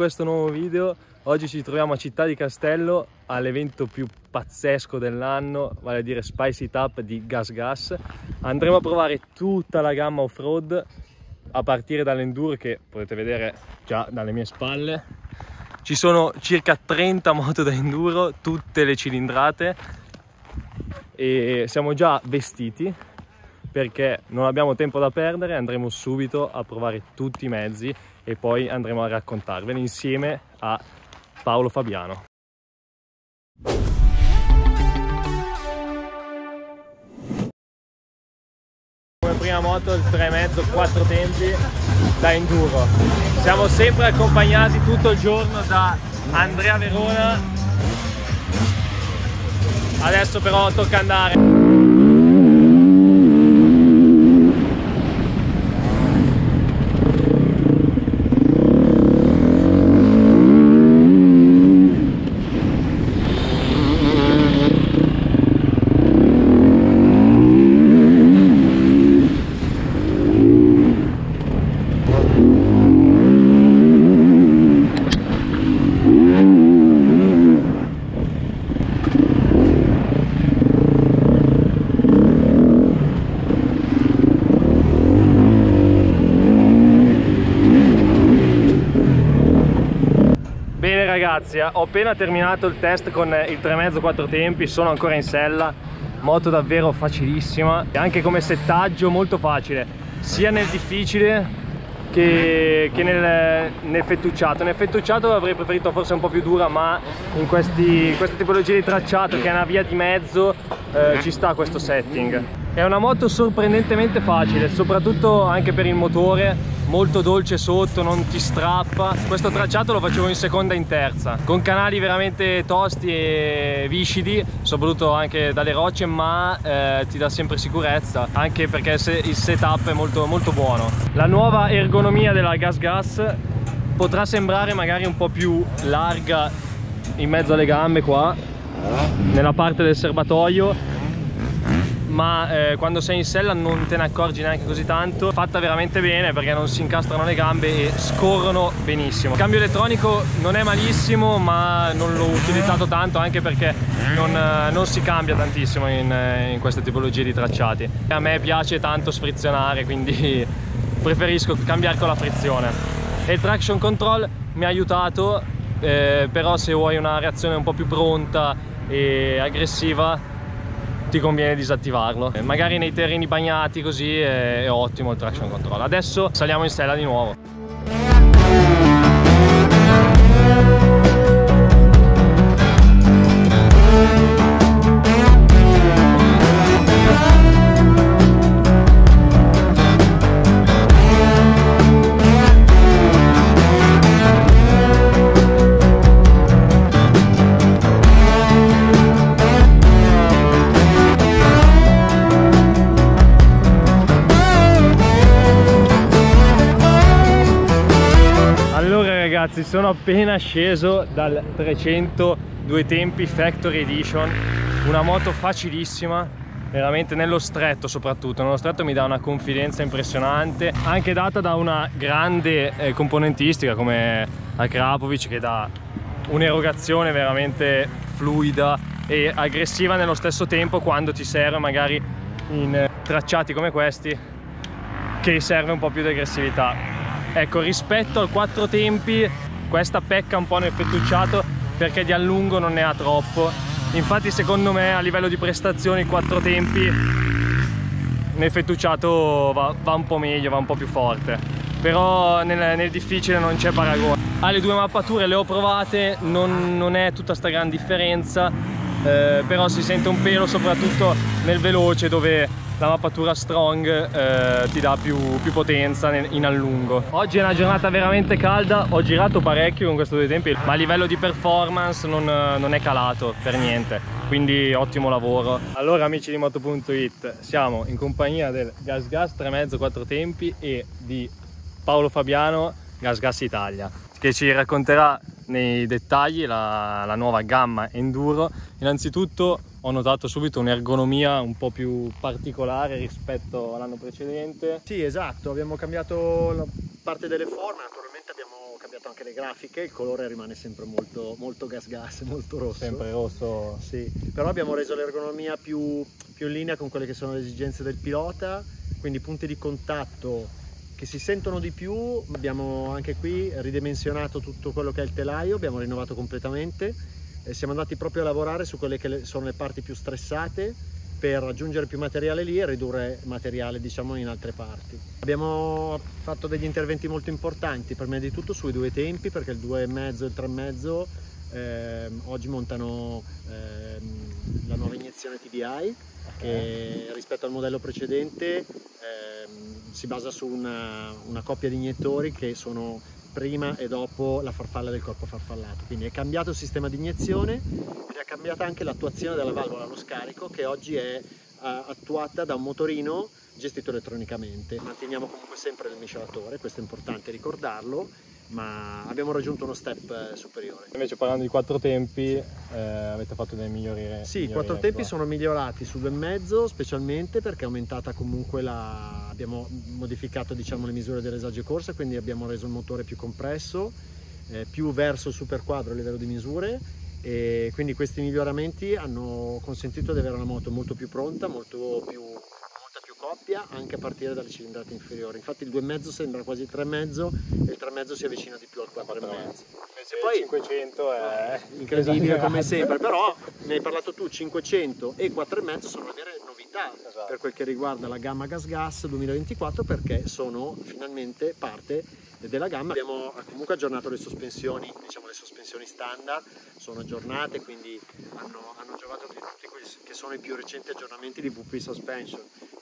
questo nuovo video. Oggi ci troviamo a Città di Castello all'evento più pazzesco dell'anno, vale a dire Spicy Tap di Gas Gas. Andremo a provare tutta la gamma off-road a partire dall'enduro che potete vedere già dalle mie spalle. Ci sono circa 30 moto da enduro, tutte le cilindrate e siamo già vestiti perché non abbiamo tempo da perdere, andremo subito a provare tutti i mezzi e poi andremo a raccontarveli insieme a Paolo Fabiano. Come prima moto il 3,5 4 tempi da enduro. Siamo sempre accompagnati tutto il giorno da Andrea Verona. Adesso però tocca andare. Ragazzi ho appena terminato il test con il 3,5 4 tempi sono ancora in sella. Moto davvero facilissima e anche come settaggio molto facile sia nel difficile che, che nel, nel, fettucciato. Nel fettucciato avrei preferito forse un po' più dura ma in questi, queste tipologie di tracciato che è una via di mezzo eh, ci sta questo setting è una moto sorprendentemente facile soprattutto anche per il motore molto dolce sotto, non ti strappa. Questo tracciato lo facevo in seconda e in terza, con canali veramente tosti e viscidi, soprattutto anche dalle rocce, ma eh, ti dà sempre sicurezza, anche perché il setup è molto, molto buono. La nuova ergonomia della Gas Gas potrà sembrare magari un po' più larga in mezzo alle gambe qua, nella parte del serbatoio, ma eh, quando sei in sella non te ne accorgi neanche così tanto. Fatta veramente bene perché non si incastrano le gambe e scorrono benissimo. Il cambio elettronico non è malissimo ma non l'ho utilizzato tanto anche perché non, eh, non si cambia tantissimo in, eh, in queste tipologie di tracciati. A me piace tanto sfrizionare quindi preferisco cambiare con la frizione. E il traction control mi ha aiutato eh, però se vuoi una reazione un po' più pronta e aggressiva ti conviene disattivarlo. Magari nei terreni bagnati così è, è ottimo il traction control. Adesso saliamo in stella di nuovo sono appena sceso dal 300 due tempi Factory Edition. Una moto facilissima veramente nello stretto soprattutto. Nello stretto mi dà una confidenza impressionante anche data da una grande eh, componentistica come la Krapovic che dà un'erogazione veramente fluida e aggressiva nello stesso tempo quando ti serve magari in eh, tracciati come questi che serve un po' più di aggressività. Ecco rispetto al quattro tempi questa pecca un po' nel fettucciato perché di allungo non ne ha troppo. Infatti secondo me a livello di prestazioni quattro tempi nel fettucciato va, va, un po' meglio va un po' più forte. Però nel, nel difficile non c'è paragone. Alle due mappature le ho provate non, non è tutta sta gran differenza eh, però si sente un pelo soprattutto nel veloce dove la mappatura strong eh, ti dà più, più, potenza in allungo oggi è una giornata veramente calda ho girato parecchio con questo due tempi ma a livello di performance non, non è calato per niente quindi ottimo lavoro. Allora amici di moto.it siamo in compagnia del Gas Gas 3,5 4 tempi e di Paolo Fabiano Gas Gas Italia che ci racconterà nei dettagli la, la nuova gamma enduro. Innanzitutto ho notato subito un'ergonomia un po' più particolare rispetto all'anno precedente. Sì, esatto, abbiamo cambiato la parte delle forme, naturalmente abbiamo cambiato anche le grafiche, il colore rimane sempre molto, molto gas gas, molto rosso. Sempre rosso. Sì, però abbiamo reso l'ergonomia più, più in linea con quelle che sono le esigenze del pilota, quindi punti di contatto che si sentono di più, abbiamo anche qui ridimensionato tutto quello che è il telaio, abbiamo rinnovato completamente e siamo andati proprio a lavorare su quelle che sono le parti più stressate per aggiungere più materiale lì e ridurre materiale diciamo in altre parti. Abbiamo fatto degli interventi molto importanti, prima di tutto sui due tempi perché il 2,5 e il 3,5 eh, oggi montano eh, la nuova iniezione TDI che rispetto al modello precedente eh, si basa su una, una coppia di iniettori che sono prima e dopo la farfalla del corpo farfallato. Quindi è cambiato il sistema di iniezione ed è cambiata anche l'attuazione della valvola allo scarico che oggi è uh, attuata da un motorino gestito elettronicamente. Manteniamo comunque sempre il miscelatore, questo è importante ricordarlo, ma abbiamo raggiunto uno step superiore. Invece parlando di quattro tempi, eh, avete fatto delle migliorie? Sì, i quattro tempi sono migliorati su due e mezzo specialmente perché è aumentata comunque la... abbiamo modificato diciamo, le misure del resaggio corsa, quindi abbiamo reso il motore più compresso, eh, più verso il super quadro a livello di misure e quindi questi miglioramenti hanno consentito di avere una moto molto più pronta, molto più coppia anche a partire dalle cilindrate inferiori. Infatti il 2,5 sembra quasi 3,5 e il 3,5 si avvicina di più al 4,5. E poi 500 è incredibile come sempre, però ne hai parlato tu, 500 e 4,5 sono le vere novità esatto. per quel che riguarda la gamma Gas Gas 2024 perché sono finalmente parte della gamma. Abbiamo comunque aggiornato le sospensioni, diciamo le sospensioni standard, sono aggiornate quindi hanno, hanno giocato tutti quelli che sono i più recenti aggiornamenti di VP Suspension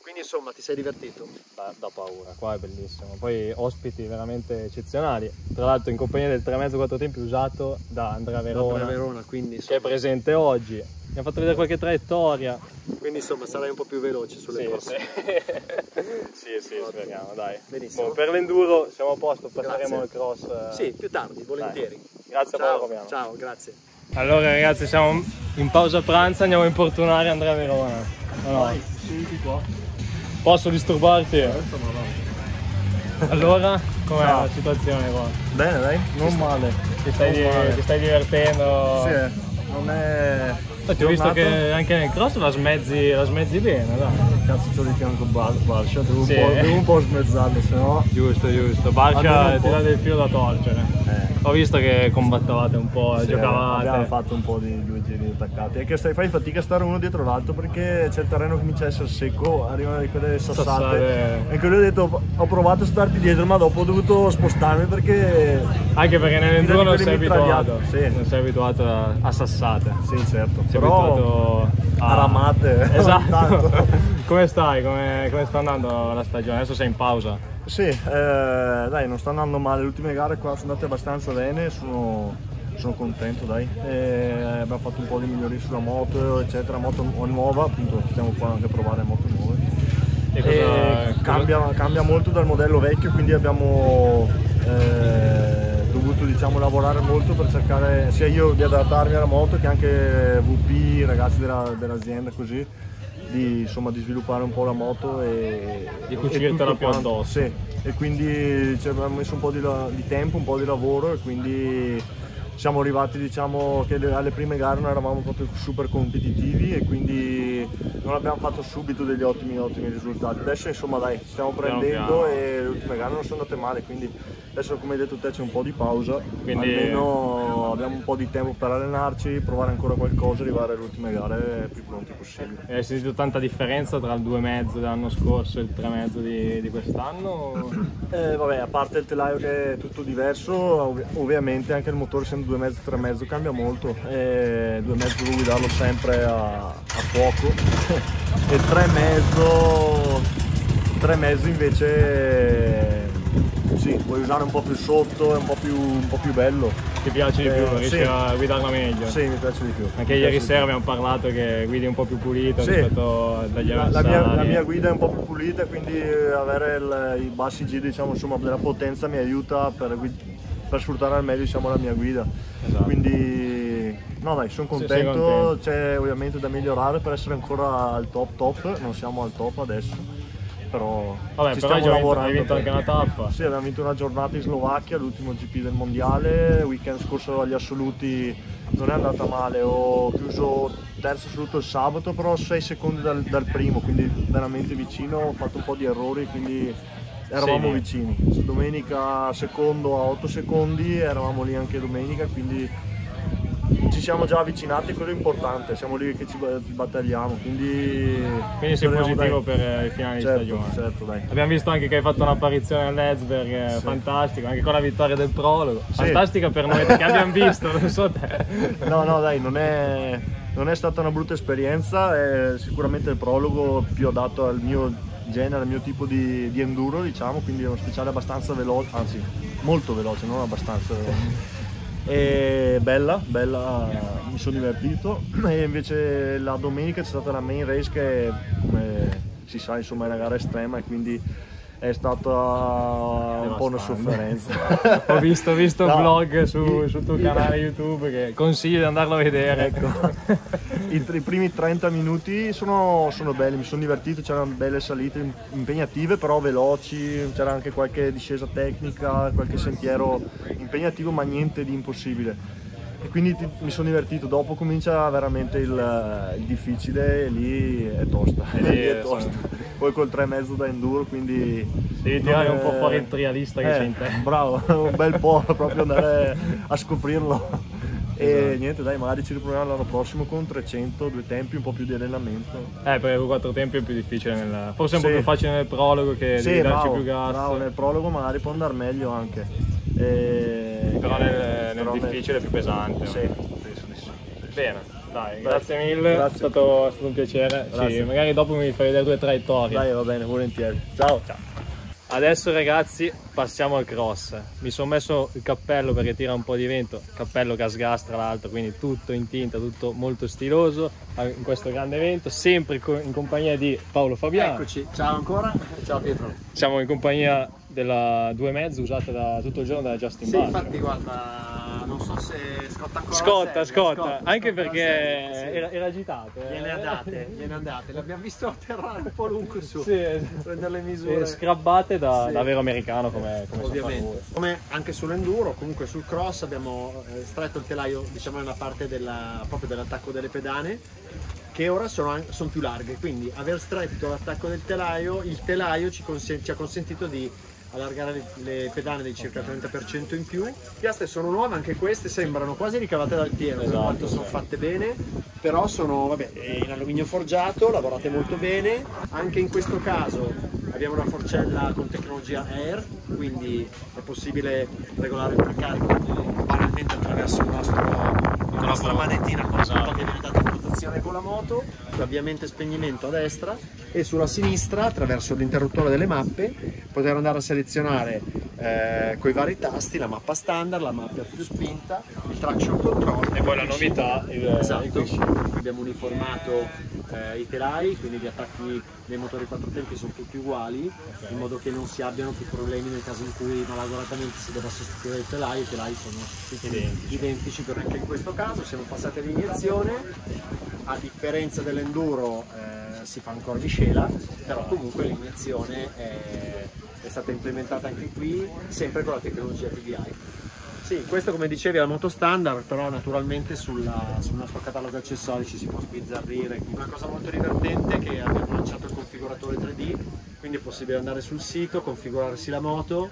quindi insomma ti sei divertito? Da, da, paura, qua è bellissimo. Poi ospiti veramente eccezionali. Tra l'altro in compagnia del 3,5-4 tempi usato da Andrea Verona, da Andrea Verona quindi, insomma... che è presente oggi. Mi ha fatto vedere qualche traiettoria. Quindi insomma sarai un po' più veloce sulle sì, prossime. Sì, sì, sì speriamo, dai. Benissimo. Boh, per l'enduro siamo a posto, passeremo il cross. Eh. Sì, più tardi, volentieri. Dai. Grazie ciao, a Paolo Ciao, grazie. Allora ragazzi siamo in pausa pranzo, andiamo a importunare Andrea Verona. No, no. Vai, senti qua. Posso disturbarti? Allora, com'è no. la situazione qua? Bene dai, non male. Ti stai, non male. ti stai divertendo? Sì, eh. non è... Oh, ti ho visto che anche nel cross la smezzi, la smezzi bene, dai. Cazzo c'ho di fianco Barscia, devo, sì. devo, un po' smezzarlo, se no... Giusto, giusto. Barscia ti dà del filo da torcere. Eh. Ho visto che combattavate un po', sì, giocavate. Abbiamo fatto un po' di due giri attaccati. E che stai, fai fatica a stare uno dietro l'altro perché c'è il terreno che comincia a essere secco, arrivano di quelle sassate. Sassare. E quello ho detto, ho provato a starti dietro, ma dopo ho dovuto spostarmi perché. Anche perché nell'enduro non sei abituato. Sì. Non sei abituato a, a sassate. Sì, certo. Sei Però abituato a, ramate. Esatto. come stai? Come, come sta andando la stagione? Adesso sei in pausa. Sì, eh, dai, non sta andando male, le ultime gare qua sono andate abbastanza bene, sono, sono contento dai. E abbiamo fatto un po' di migliori sulla moto, eccetera, moto nuova, appunto stiamo qua anche a provare moto nuove. E cosa, cambia, cosa... cambia, molto dal modello vecchio, quindi abbiamo eh, dovuto diciamo, lavorare molto per cercare sia io di adattarmi alla moto che anche VP, i ragazzi della, dell'azienda così di, insomma, di sviluppare un po' la moto e di cucirtela più addosso. Sì, e quindi ci abbiamo messo un po' di, di, tempo, un po' di lavoro e quindi siamo arrivati diciamo che alle prime gare non eravamo proprio super competitivi e quindi non abbiamo fatto subito degli ottimi ottimi risultati. Adesso insomma dai, stiamo prendendo e le ultime gare non sono andate male, quindi adesso come hai detto te c'è un po' di pausa, quindi... almeno abbiamo un po' di tempo per allenarci, provare ancora qualcosa e arrivare alle ultime gare più pronti possibile. Hai sentito tanta differenza tra il 2,5 dell'anno scorso e il 3,5 di, di quest'anno? Eh, vabbè, a parte il telaio che è tutto diverso, ov ovviamente anche il motore essendo 2,5 3,5 cambia molto, e 2,5 devo guidarlo sempre a, a fuoco e 3,5 3,5 invece sì, puoi usare un po' più sotto, è un po' più, un po più bello. Ti piace di più, eh, riesci sì. a guidarla meglio? Sì, mi piace di più. Anche ieri sera abbiamo parlato che guidi un po' più pulito sì. rispetto agli la, la, mia, la, mia, guida è un po' più pulita, quindi avere il, i bassi giri diciamo, insomma, della potenza mi aiuta per, per sfruttare al meglio diciamo, la mia guida. Esatto. Quindi no dai, sono contento, c'è ovviamente da migliorare per essere ancora al top top, non siamo al top adesso però Vabbè, ci però stiamo vinto, lavorando. hai vinto anche una tappa. Sì, abbiamo vinto una giornata in Slovacchia, l'ultimo GP del mondiale, weekend scorso agli assoluti non è andata male, ho chiuso terzo assoluto il sabato, però 6 secondi dal, dal primo, quindi veramente vicino, ho fatto un po' di errori, quindi eravamo Sì. vicini. Domenica secondo a 8 secondi, eravamo lì anche domenica, quindi ci siamo già avvicinati, quello è importante, siamo lì che ci ba- battagliamo, quindi... Quindi sei positivo dai. per eh, il finale certo, di stagione. Certo, dai. Abbiamo visto anche che hai fatto un'apparizione all'Edsberg, eh, Sì. fantastico, anche con la vittoria del prologo. Sì. Fantastica per noi perché abbiamo visto, non so te. No, no, dai, non è, non è stata una brutta esperienza, è sicuramente il prologo più adatto al mio genere, al mio tipo di, di enduro, diciamo, quindi è uno speciale abbastanza veloce, anzi molto veloce, non abbastanza veloce. E bella, bella, mi sono divertito e invece la domenica c'è stata la main race che come si sa insomma è una gara estrema e quindi è stata un po' una sofferenza. Ho visto, ho visto un No. vlog su, sul tuo canale YouTube che consiglio di andarlo a vedere. Ecco, I, i primi 30 minuti sono, sono belli, mi sono divertito, c'erano belle salite im- impegnative però veloci, c'era anche qualche discesa tecnica, qualche sentiero impegnativo ma niente di impossibile. E quindi ti- mi sono divertito, dopo comincia veramente il, il difficile e lì è tosta, E lì è è- tosta. Poi col 3,5 da enduro, quindi... Devi tirare non un po' è- fuori il trialista che eh, c'è in te. Bravo, un bel po', proprio andare a scoprirlo. E Esatto. niente, dai, magari ci riproviamo l'anno prossimo con 300, due tempi, un po' più di allenamento. Eh, perché con quattro tempi è più difficile, nel... forse è un po' Sì. più facile nel prologo che Sì, devi darci bravo, più gas. bravo, nel prologo magari può andare meglio anche. E- Però nel, nel però difficile è più pesante. Sì, penso di sì. Bene, dai, grazie mille, Grazie. È, stato, è stato un piacere. Sì, Grazie. magari dopo mi fai vedere due traiettorie. Dai, va bene, volentieri. Ciao. Adesso ragazzi passiamo al cross. Mi sono messo il cappello perché tira un po' di vento, cappello gas gas tra l'altro, quindi tutto in tinta, tutto molto stiloso in questo grande evento, sempre in compagnia di Paolo Fabiano. Eccoci, ciao ancora, ciao Pietro. Siamo in compagnia della 2,5 usata da tutto il giorno da Justin Sì, Butler. infatti guarda, non so se scotta ancora. Scotta, la serie, scotta, anche scotta perché la serie, sì. era, era agitato. eh. Gliene andate, gliene andate. L'abbiamo visto atterrare un po' lungo su. Sì. Prendere le E misure. scrabbate da, Sì. da vero americano come, come. Ovviamente, come anche sull'enduro, comunque sul cross abbiamo eh, stretto il telaio, diciamo nella parte della- proprio dell'attacco delle pedane, che ora sono, sono più larghe, quindi aver stretto l'attacco del telaio, il telaio ci, consen- ci ha consentito di allargare le, le pedane di circa il 30% in più. Le piastre sono nuove, anche queste sembrano quasi ricavate dal pieno, Esatto, quanto sono fatte bene, però sono vabbè, in alluminio forgiato, lavorate molto bene. Anche in questo caso abbiamo una forcella con tecnologia Air, quindi è possibile regolare il precarico banalmente attraverso il nostro, la nostra manettina con Esatto. che viene data rotazione con la moto, l'avviamento e spegnimento a destra e sulla sinistra attraverso l'interruttore delle mappe poter andare a selezionare con i vari tasti la mappa standard, la mappa più spinta, il traction control E poi la il novità, il, il Esatto, shift. abbiamo uniformato eh, i telai, quindi gli attacchi dei motori quattro tempi sono tutti uguali, in modo che non si abbiano più problemi nel caso in cui malauguratamente si debba sostituire il telaio, i telai sono Identici. identici per anche in questo caso, siamo passati all'iniezione, a differenza dell'enduro eh, si fa ancora di scela, però comunque l'iniezione è, è stata implementata anche qui, sempre con la tecnologia TDI. Sì, questo come dicevi è la moto standard, però naturalmente sulla- sul nostro catalogo accessori ci si può sbizzarrire. Una cosa molto divertente è che abbiamo lanciato il configuratore 3D, quindi è possibile andare sul sito, configurarsi la moto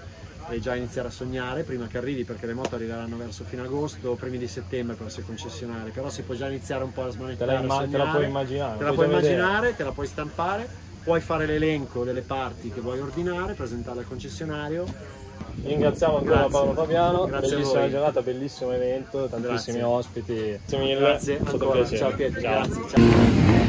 e già iniziare a sognare prima che arrivi perché le moto arriveranno verso fine agosto o primi di settembre per essere concessionarie, però si può già iniziare un po' a Te smanettare, la, a imma- te la puoi immaginare. Te la puoi immaginare, te la puoi stampare, puoi fare l'elenco delle parti che vuoi ordinare, presentarle al concessionario Ringraziamo ancora Grazie. Paolo Fabiano, Grazie bellissima giornata, bellissimo evento, tantissimi Grazie. ospiti. Grazie mille, Grazie è stato un ancora, piacere. ciao Pietro, Ciao. grazie. Ciao.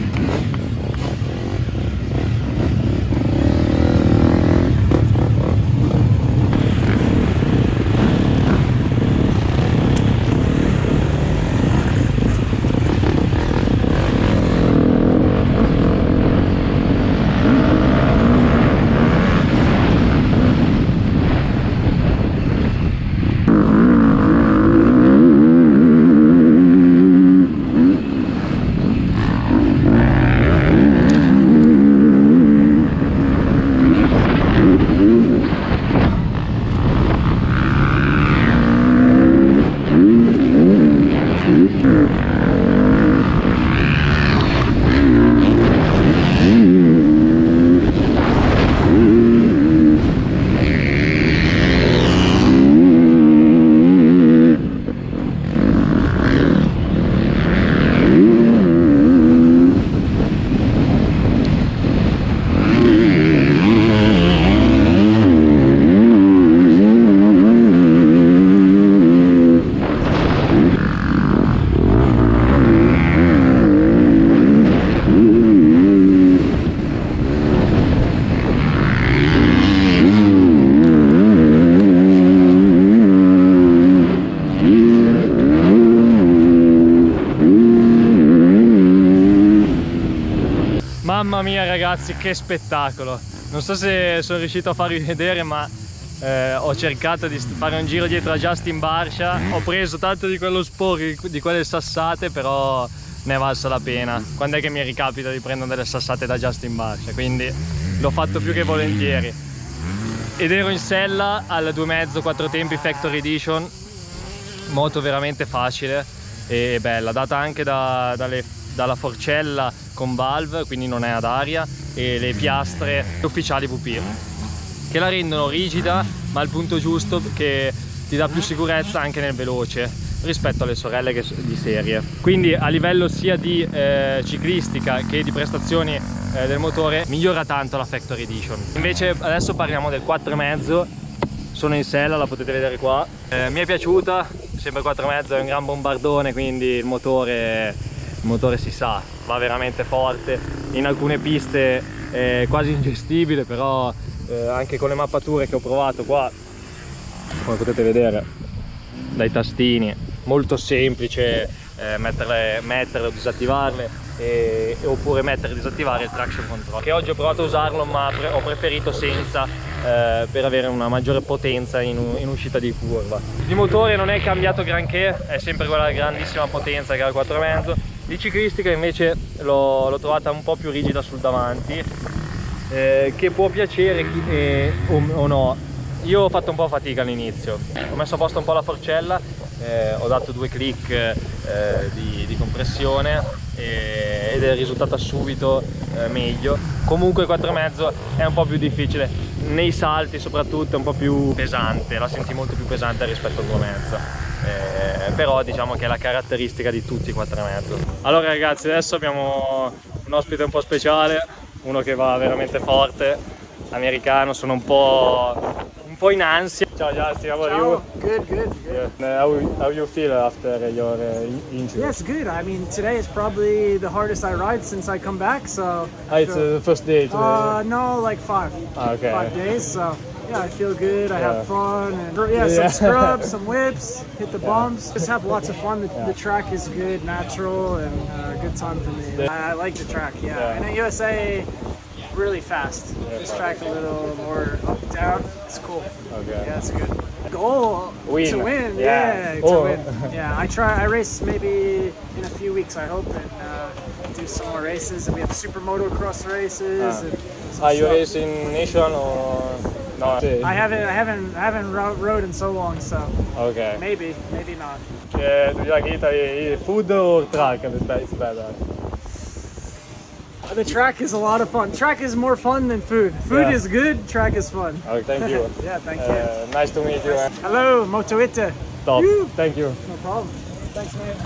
Mamma mia ragazzi, che spettacolo! Non so se sono riuscito a farvi vedere, ma eh, ho cercato di fare un giro dietro a Justin Barsha. Ho preso tanto di quello sporo, di quelle sassate, però ne è valsa la pena. Quando è che mi ricapita di prendere delle sassate da Justin Barsha? Quindi l'ho fatto più che volentieri. Ed ero in sella al 2,5 4 tempi Factory Edition, moto veramente facile e bella, data anche da, dalle, dalla forcella con valve, quindi non è ad aria, e le piastre ufficiali VP, che la rendono rigida ma al punto giusto che ti dà più sicurezza anche nel veloce rispetto alle sorelle di serie. Quindi a livello sia di eh, ciclistica che di prestazioni eh, del motore migliora tanto la Factory Edition. Invece adesso parliamo del 4,5 sono in sella, la potete vedere qua. Eh, mi è piaciuta, sempre 4,5 è un gran bombardone, quindi il motore, il motore si sa, va veramente forte. In alcune piste è quasi ingestibile però eh, anche con le mappature che ho provato qua come potete vedere dai tastini molto semplice eh, metterle, metterle o disattivarle e, oppure mettere e disattivare il traction control. Che oggi ho provato a usarlo ma pre ho preferito senza eh, per avere una maggiore potenza in, in, uscita di curva. Il motore non è cambiato granché è sempre quella grandissima potenza che ha il 4,5 di ciclistica invece l'ho trovata un po' più rigida sul davanti eh, che può piacere eh, o, o, no. Io ho fatto un po' fatica all'inizio. Ho messo a posto un po' la forcella eh, ho dato due clic eh, di, di, compressione e, ed è risultata subito eh, meglio. Comunque il 4,5 è un po' più difficile. Nei salti soprattutto è un po' più pesante la senti molto più pesante rispetto al 2,5 eh, però diciamo che è la caratteristica di tutti i 4,5 allora ragazzi adesso abbiamo un ospite un po' speciale uno che va veramente forte americano sono un po' un po' in ansia. Ciao Justin how are you? Good good, good. Yeah. How, how you feel after your uh, injury? Yes good. I mean today is probably the hardest I ride since I come back so ah, it's uh, the first day today. Uh, no like five. Ah, okay. five days so yeah, I feel good. I yeah. have fun, and yeah, some scrubs, some whips, hit the bumps. Just have lots of fun. The, the track is good, natural, and uh, good time for me. I, I, like the track. Yeah, and at USA, really fast. This track a little more up and down. It's cool. Okay. Yeah, it's good. Goal win. to win. Yeah, yeah oh. to win. Yeah, I try. I race maybe in a few weeks. I hope and uh, do some more races. And we have supermoto cross races. Uh. Are you racing nation or? No, I haven't, I haven't, I haven't rode in so long, so. Okay. Maybe, maybe not. Uh, do you like Italy food or track? It's better. The track is a lot of fun. Track is more fun than food. Food yeah. is good. Track is fun. Okay, thank you. yeah, thank you. Uh, nice to meet you. Hello, Motoita. Top. Thank you. No problem. Thanks, man.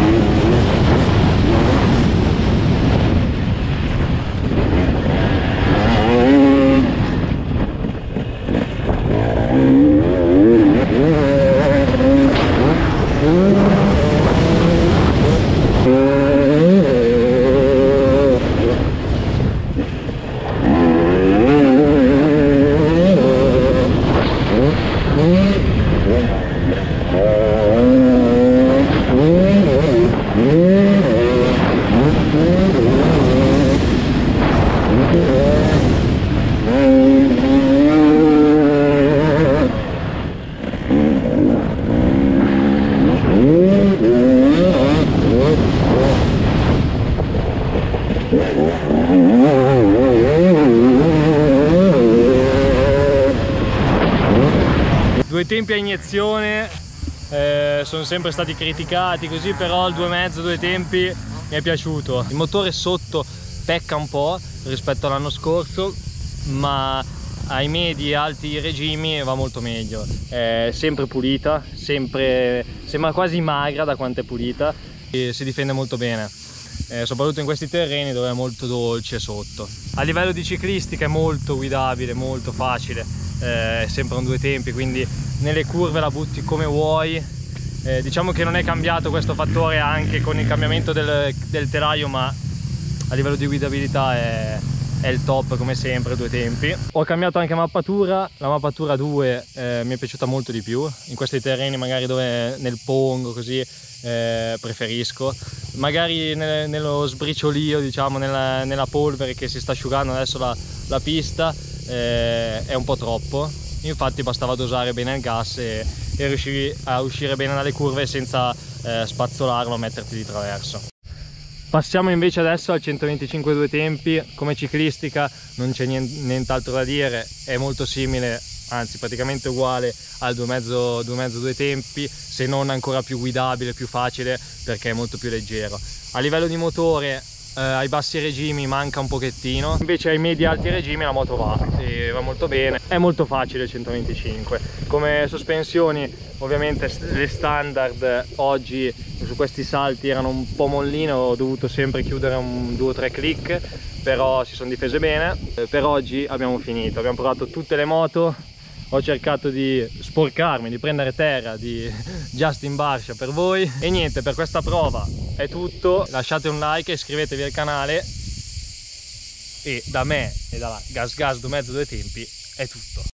eh, sono sempre stati criticati così, però il 2,5, due tempi mi è piaciuto. Il motore sotto pecca un po' rispetto all'anno scorso, ma ai medi e alti regimi va molto meglio. È sempre pulita, sempre, sembra quasi magra da quanto è pulita e si difende molto bene eh, soprattutto in questi terreni dove è molto dolce sotto. A livello di ciclistica è molto guidabile, molto facile, eh, è sempre un due tempi, quindi nelle curve la butti come vuoi. Eh, diciamo che non è cambiato questo fattore anche con il cambiamento del, del telaio, ma a livello di guidabilità è, è il top come sempre, due tempi. Ho cambiato anche mappatura, la mappatura 2 eh, mi è piaciuta molto di più, in questi terreni magari dove nel pongo così eh, preferisco magari nel, nello sbriciolio diciamo nella, nella, polvere che si sta asciugando adesso la, la pista eh, è un po' troppo infatti bastava dosare bene il gas e, e riuscivi a uscire bene dalle curve senza eh, spazzolarlo o metterti di traverso Passiamo invece adesso al 125 due tempi, come ciclistica non c'è nient'altro da dire, è molto simile, anzi praticamente uguale al 2,5 due due tempi, se non ancora più guidabile, più facile perché è molto più leggero. A livello di motore eh, ai bassi regimi manca un pochettino. Invece ai medi alti regimi la moto va. Sì, va molto bene. È molto facile il 125 come sospensioni ovviamente le standard oggi su questi salti erano un po' molline ho dovuto sempre chiudere un 2 o 3 click però si sono difese bene. Eh, per oggi abbiamo finito. Abbiamo provato tutte le moto. Ho cercato di sporcarmi, di prendere terra di Justin Barsha per voi. E niente, per questa prova è tutto. Lasciate un like iscrivetevi al canale. E da me e da Gas Gas 2 mezzo due tempi è tutto